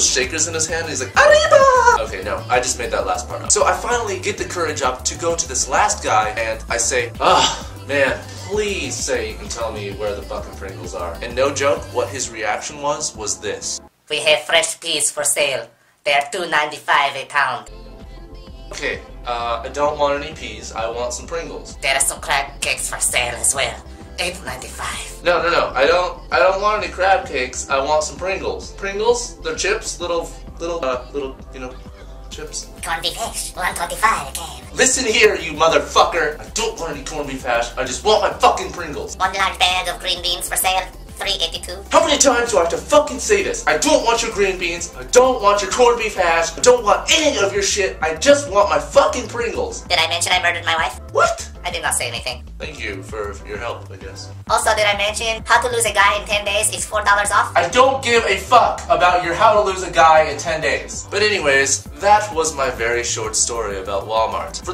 those shakers in his hand, and he's like, Arriba! Okay, no, I just made that last part up. So I finally get the courage up to go to this last guy, and I say, ah, man, please say you can tell me where the fucking Pringles are. And no joke, what his reaction was, was this. We have fresh peas for sale. They are $2.95 a pound. Okay, uh, I don't want any peas, I want some Pringles. There are some crab cakes for sale as well. $8.95. No, no, no, I don't, I don't want any crab cakes, I want some Pringles. Pringles? They're chips, little, little, uh, little, you know, chips. Corned beef hash. 125 a can. Listen here, you motherfucker! I don't want any corned beef hash, I just want my fucking Pringles. One large bag of green beans for sale. 382. How many times do I have to fucking say this? I don't want your green beans, I don't want your corned beef hash, I don't want any of your shit, I just want my fucking Pringles. Did I mention I murdered my wife? What? I did not say anything. Thank you for your help, I guess. Also, did I mention how to lose a guy in 10 days is $4 off? I don't give a fuck about your how to lose a guy in 10 days. But anyways, that was my very short story about Walmart. For